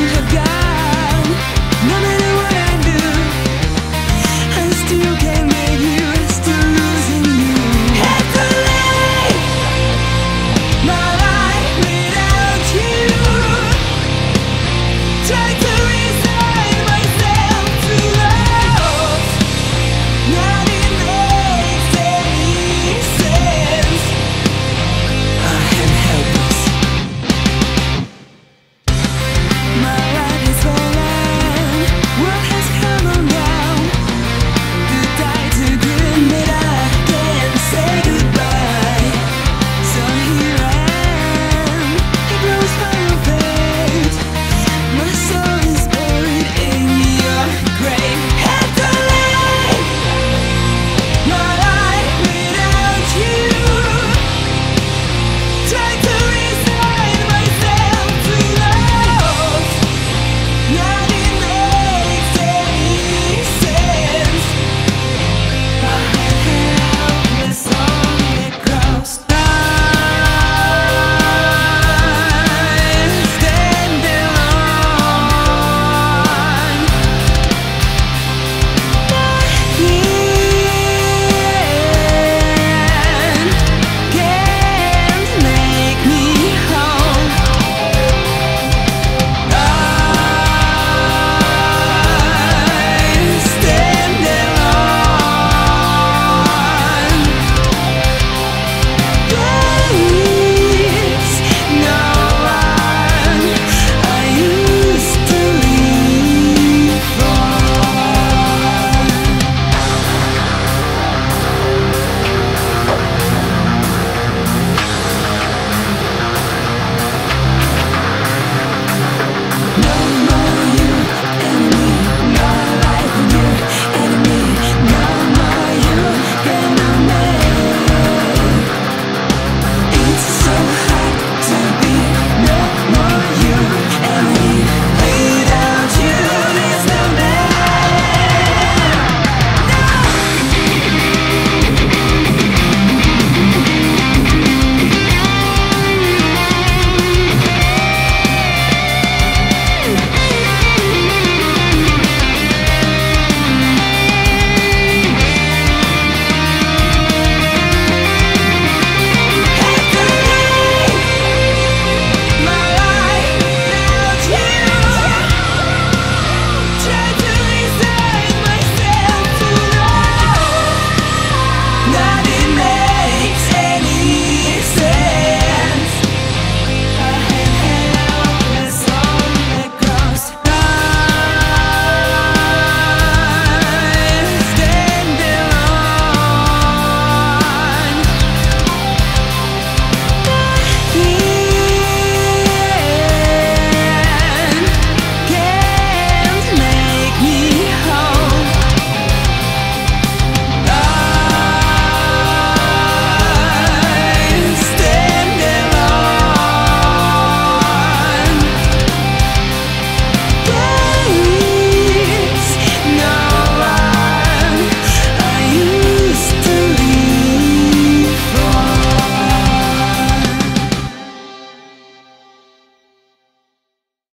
you got